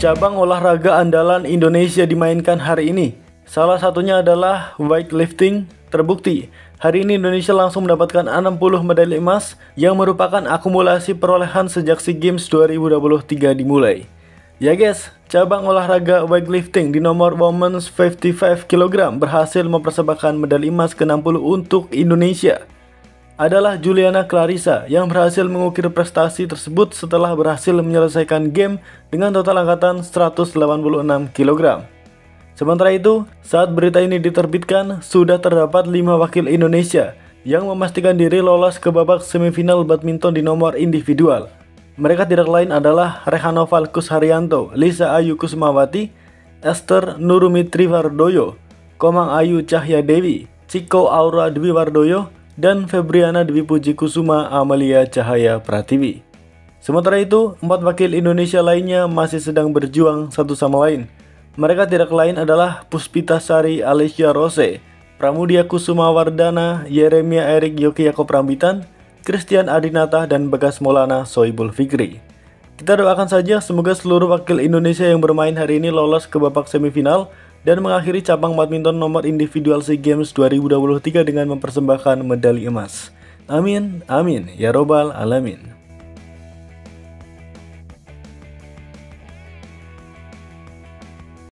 Cabang olahraga andalan Indonesia dimainkan hari ini. Salah satunya adalah weightlifting terbukti. Hari ini Indonesia langsung mendapatkan 60 medali emas yang merupakan akumulasi perolehan sejak SEA Games 2023 dimulai. Ya guys, cabang olahraga weightlifting di nomor Women's 55 kg berhasil mempersembahkan medali emas ke-60 untuk Indonesia adalah Juliana Clarissa yang berhasil mengukir prestasi tersebut setelah berhasil menyelesaikan game dengan total angkatan 186 kg. Sementara itu, saat berita ini diterbitkan, sudah terdapat 5 wakil Indonesia yang memastikan diri lolos ke babak semifinal badminton di nomor individual. Mereka tidak lain adalah Rehanova Haryanto, Lisa Ayu Kusmawati, Esther Nurumitri Wardoyo, Komang Ayu Cahya Dewi, Ciko Aura Dwi Wardoyo, dan Febriana Dwi Puji Kusuma Amalia Cahaya Pratiwi. Sementara itu, empat wakil Indonesia lainnya masih sedang berjuang satu sama lain. Mereka tidak lain adalah Puspita Sari Alicia Rose, Pramudia Kusuma Wardana, Yeremia Erik Yoki Rambitan, Christian Adinata, dan Bekas Molana Soibul Fikri. Kita doakan saja semoga seluruh wakil Indonesia yang bermain hari ini lolos ke babak semifinal dan mengakhiri cabang badminton nomor individual SEA Games 2023 dengan mempersembahkan medali emas. Amin, amin, ya robbal alamin.